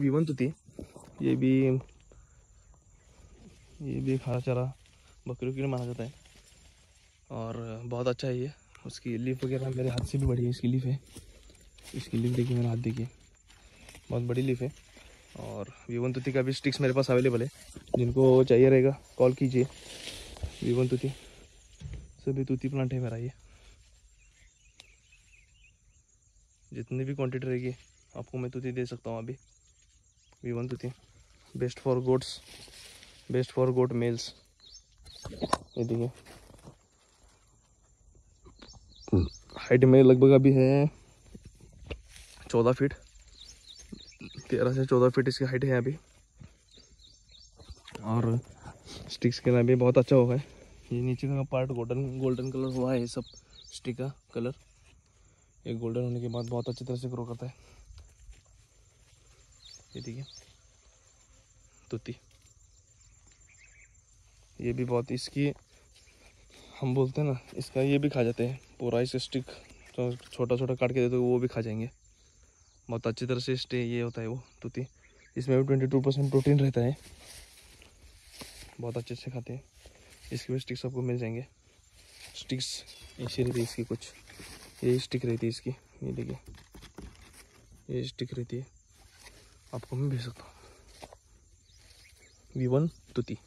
We वन तुती ये भी ये भी खाना चारा बकरियों के लिए माना जाता है। और बहुत अच्छा है ये। उसकी लीफ वगैरह मेरे हाथ से भी बड़ी है, इसकी लीफ है। इसकी लीफ देखिए, मेरा हाथ देखिए। बहुत बड़ी लीफ है। और वीवन तुती का भी स्टिक्स मेरे पास अवेलेबल है। जिनको चाहिए रहेगा कॉल कीजिए। वीवन तुती सभी तुती प्लांट है मेरा ये। जितनी भी क्वांटिटी रहेगी आपको मैं तुती दे सकता हूँ अभी। वी वन तुती। Best for goats best for goat males ये देखिए। हाइट में लगभग अभी है चौदह फीट तेरह से चौदह फीट इसकी हाइट है अभी। और स्टिक्स के भी बहुत अच्छा होगा। ये नीचे का पार्ट गोल्डन गोल्डन कलर हुआ है ये सब। स्टिक का कलर ये गोल्डन होने के बाद बहुत अच्छी तरह से ग्रो करता है। ये देखिए। तुती। ये भी बहुत इसकी, हम बोलते हैं ना, इसका ये भी खा जाते हैं। पूरा इस स्टिक तो छोटा छोटा काट के देते वो भी खा जाएँगे। बहुत अच्छी तरह से स्टे ये होता है वो तूती। इसमें भी ट्वेंटी टू परसेंट प्रोटीन रहता है। बहुत अच्छे से खाते हैं। इसके भी स्टिक्स आपको मिल जाएँगे। स्टिक्स ऐसी रहती है इसकी कुछ। ये स्टिक रहती है इसकी। ये देखिए। ये स्टिक रहती है। आपको मैं भेज सकता हूँ वी वन तुती.